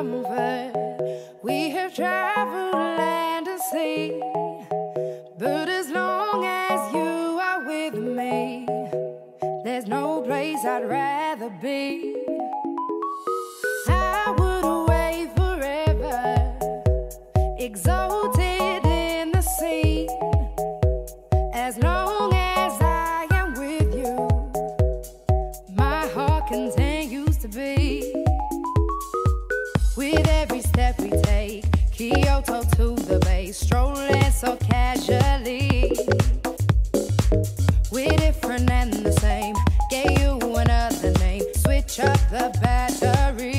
We have traveled land and sea. But as long as you are with me, there's no place I'd rather be. I would away forever. Exhausted. every step we take. Kyoto to the bay, strolling so casually. We're different and the same. Gave you another name. Switch up the battery.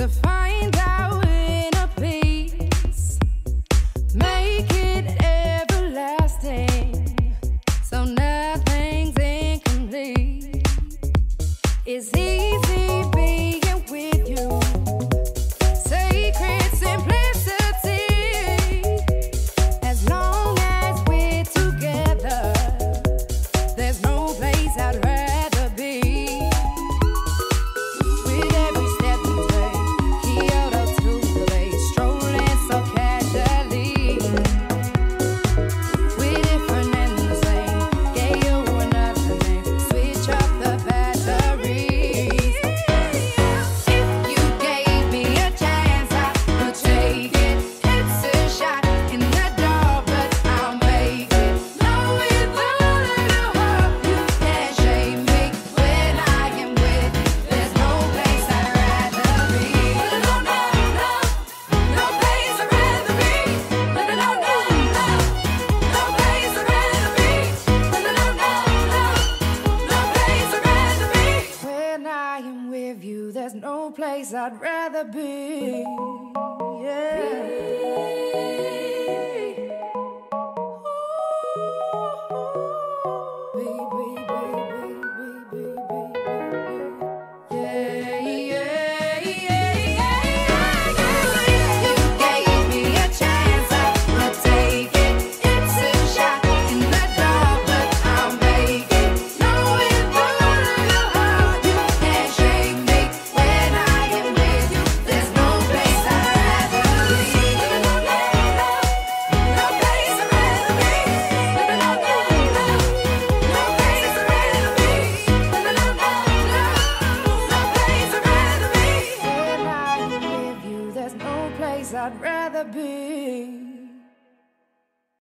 to find no place I'd rather be. Yeah. Be. Ooh, baby. I'd rather be.